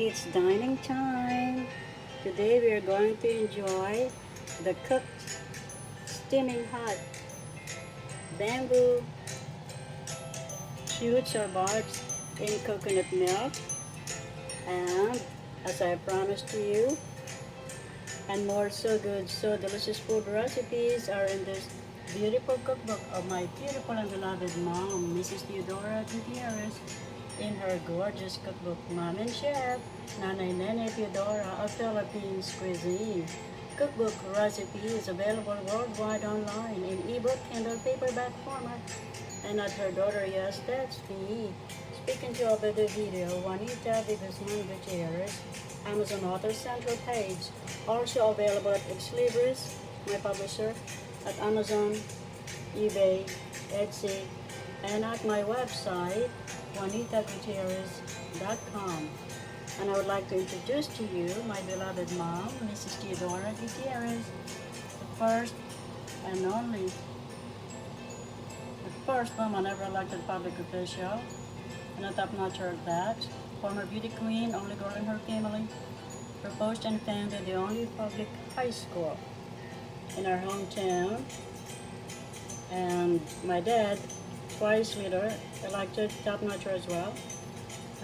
It's dining time. Today we are going to enjoy the cooked, steaming hot bamboo shoots or barbs in coconut milk. And as I promised to you, and more so good, so delicious food recipes are in this beautiful cookbook of my beautiful and beloved mom, Mrs. Theodora Gutierrez in her gorgeous cookbook, Mom and Chef, Nanay Nene Theodora of Philippines Cuisine. Cookbook recipe is available worldwide online in ebook, Kindle, paperback format, and at her daughter, yes, that's me. Speaking to about the video, Juanita de Guzman Gutierrez, Amazon Author Central page, also available at Xlibris, my publisher, at Amazon, eBay, Etsy, and at my website, juanitagutierrez.com. And I would like to introduce to you my beloved mom, Mrs. Theodora Gutierrez, the first and only, the first woman ever elected public official, and a top-notcher at that, former beauty queen, only girl in her family, proposed and founded the only public high school in our hometown, and my dad twice leader, elected top-notcher as well.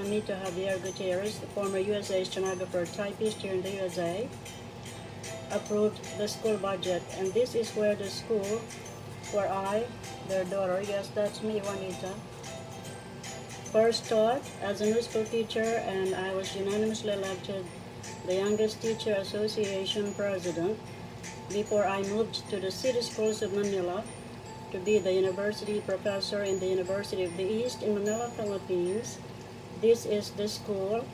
Amito Javier Gutierrez, the former USA stenographer typist here in the USA, approved the school budget. And this is where the school, where I, their daughter, yes, that's me, Juanita, first taught as a new school teacher, and I was unanimously elected the youngest teacher association president before I moved to the city schools of Manila to be the university professor in the University of the East in Manila, Philippines. This is the school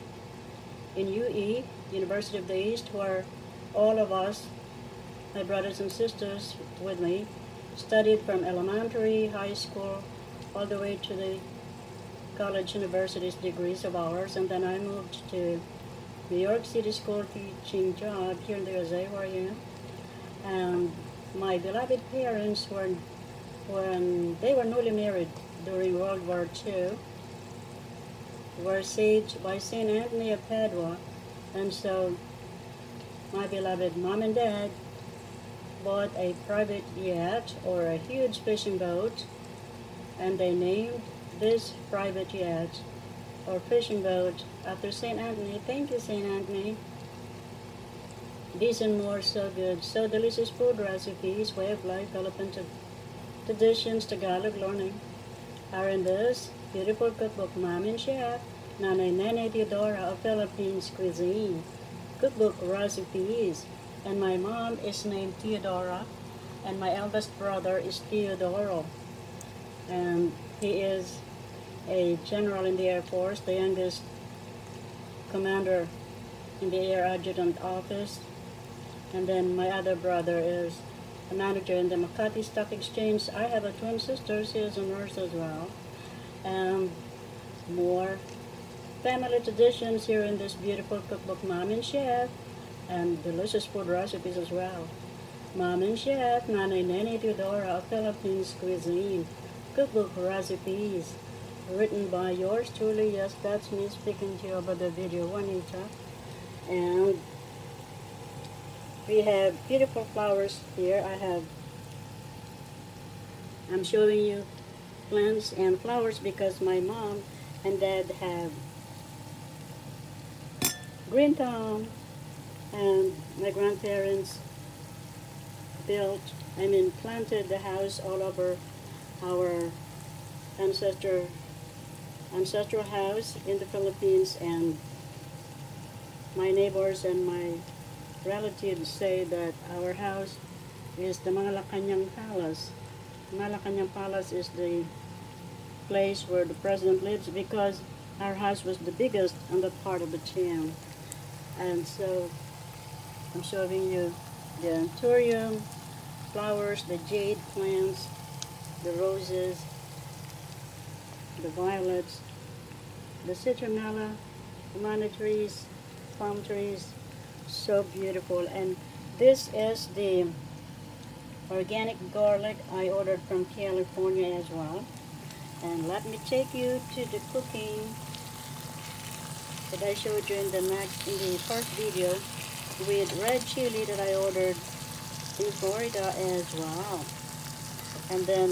in UE, University of the East, where all of us, my brothers and sisters with me, studied from elementary, high school, all the way to the college universities degrees of ours. And then I moved to New York City School teaching job here in the USA where I am. And my beloved parents were when they were newly married during World War II, were saved by St. Anthony of Padua. And so my beloved mom and dad bought a private yacht or a huge fishing boat and they named this private yacht or fishing boat after St. Anthony. Thank you, St. Anthony. These and more so good, so delicious food recipes, way of life, element of traditions Tagalog learning are in this beautiful cookbook, Mom and Chef, Nanay Nene Theodora of Philippines Cuisine. Cookbook recipes. And my mom is named Theodora, and my eldest brother is Theodoro. And he is a general in the Air Force, the youngest commander in the Air Adjutant Office. And then my other brother is a manager in the Makati Stock Exchange. I have a twin sister, she is a nurse as well. And more family traditions here in this beautiful cookbook, Mom and Chef, and delicious food recipes as well. Mom and Chef, Nanay Nene Theodora of Philippines Cuisine, cookbook recipes, written by yours truly, yes, that's me speaking to you about the video, Juanita. And we have beautiful flowers here. I have, I'm showing you plants and flowers because my mom and dad have green thumb and my grandparents built, I mean planted the house all over our ancestor ancestral house in the Philippines and my neighbors and my relatives say that our house is the Malacanang Palace. Malacanang Palace is the place where the president lives because our house was the biggest on that part of the town. And so I'm showing you the anthurium, flowers, the jade plants, the roses, the violets, the citronella, the manna trees, palm trees, so beautiful. And this is the organic garlic I ordered from California as well. And let me take you to the cooking that I showed you in the next in the first video with red chili that I ordered in Florida as well. And then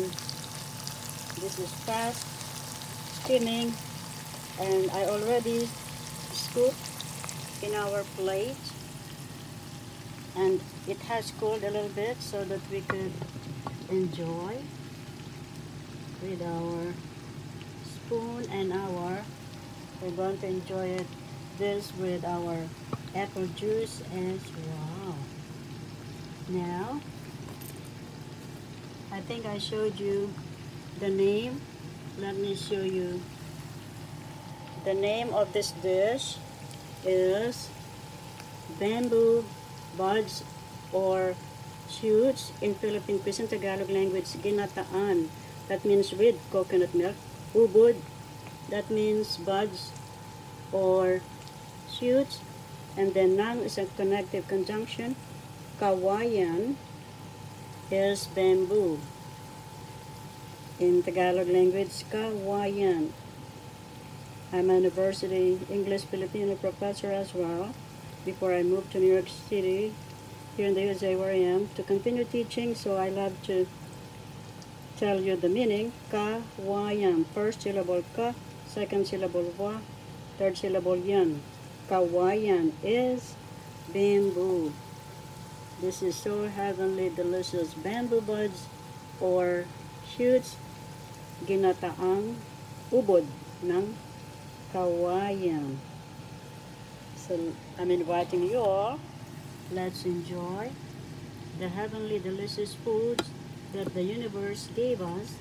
this is fast steaming and I already scooped in our plate and it has cooled a little bit so that we could enjoy with our spoon and our we're going to enjoy it this with our apple juice as well. Now I think I showed you the name. Let me show you. The name of this dish is bamboo buds or shoots in Philippine Prison Tagalog language ginataan. That means with coconut milk ubod. That means buds or shoots. And then nang is a connective conjunction. Kawayan is bamboo. In Tagalog language kawayan. I'm a university English Filipino professor as well before I moved to New York City here in the USA where I am to continue teaching. So I love to tell you the meaning. Ka wayan first syllable ka second syllable wa third syllable yan kawayan is bamboo. This is so heavenly delicious bamboo buds or shoots ginataang ubod ng kawayan so I'm inviting you all. Let's enjoy the heavenly delicious foods that the universe gave us.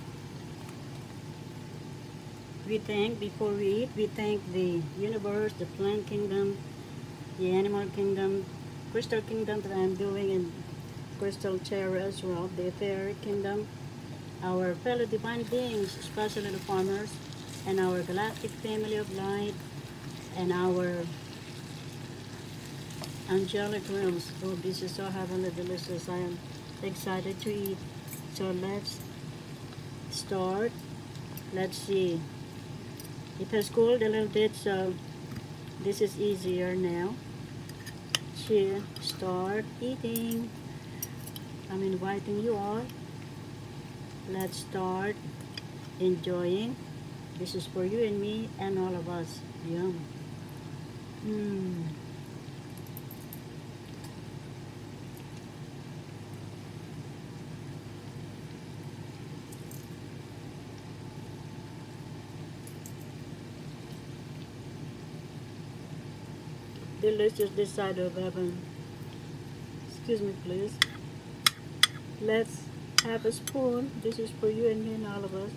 We thank, before we eat, we thank the universe, the plant kingdom, the animal kingdom, crystal kingdom that I'm doing in crystal chair as well, the etheric kingdom, our fellow divine beings, especially the farmers, and our galactic family of light, and our angelic realms. Oh, this is so heavenly delicious. I am excited to eat. So let's start. Let's see. It has cooled a little bit, so this is easier now to start eating. I'm inviting you all. Let's start enjoying. This is for you and me and all of us. Yum. Mmm. Delicious this side of heaven. Excuse me, please. Let's have a spoon. This is for you and me and all of us.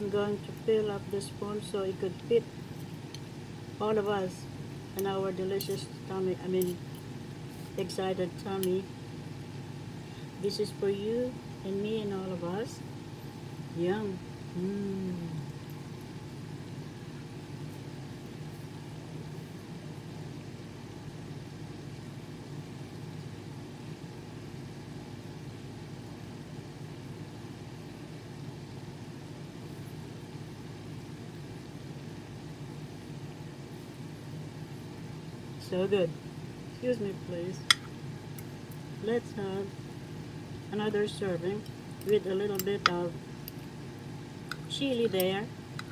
I'm going to fill up the spoon so it could fit all of us and our delicious tummy, I mean, excited tummy. This is for you and me and all of us. Yum. Mmm. So good. Excuse me, please. Let's have another serving with a little bit of chili there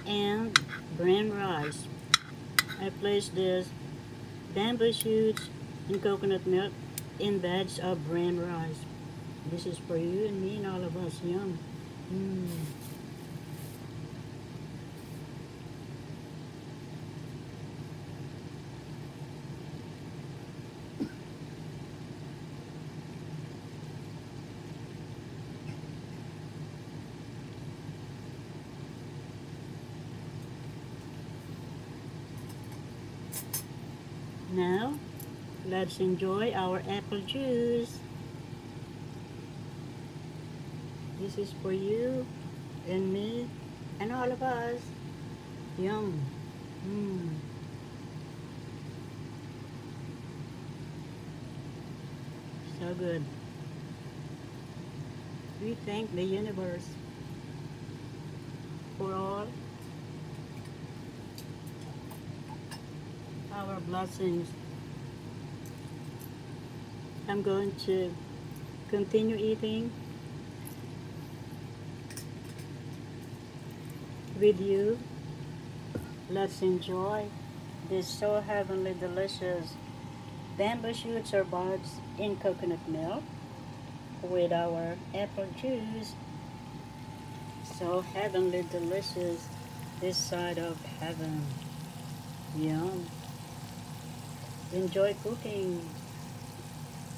and bran rice. I placed this bamboo shoots and coconut milk in bags of bran rice. This is for you and me and all of us. Yum. Mmm. Now, let's enjoy our apple juice. This is for you and me and all of us. Yum. Mmm. So good. We thank the universe for all our blessings. I'm going to continue eating with you. Let's enjoy this so heavenly delicious bamboo shoots or buds in coconut milk with our apple juice. So heavenly delicious this side of heaven. Yum. Enjoy cooking.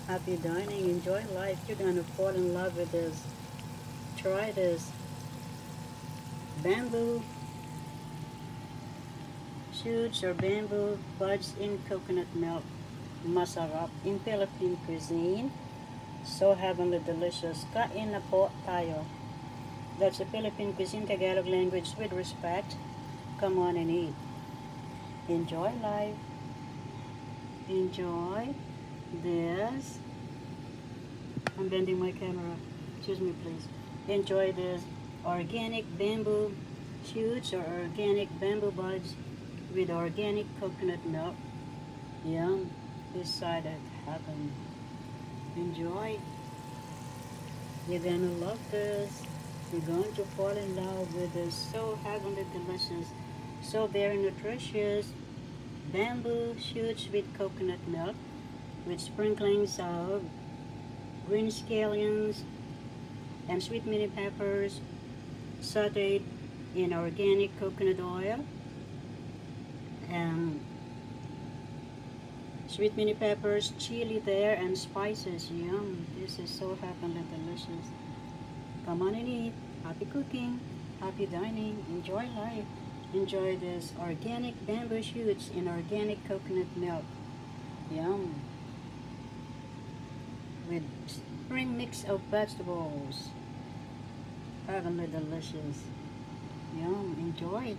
Happy dining. Enjoy life. You're going to fall in love with this. Try this. Bamboo shoots or bamboo buds in coconut milk. Masarap in Philippine cuisine. So heavenly delicious. Kain na po tayo. That's a Philippine cuisine Tagalog language with respect. Come on and eat. Enjoy life. Enjoy this. I'm bending my camera. Excuse me, please. Enjoy this organic bamboo shoots or organic bamboo buds with organic coconut milk. Yum. This side of heaven. Enjoy. You're gonna love this. You're going to fall in love with this so heavenly delicious, so very nutritious bamboo shoots with coconut milk with sprinklings of green scallions and sweet mini peppers sauteed in organic coconut oil and sweet mini peppers, chili there, and spices. Yum! This is so heavenly delicious. Come on and eat. Happy cooking. Happy dining. Enjoy life. Enjoy this organic bamboo shoots in organic coconut milk. Yum. With spring mix of vegetables. Heavenly delicious. Yum. Enjoy.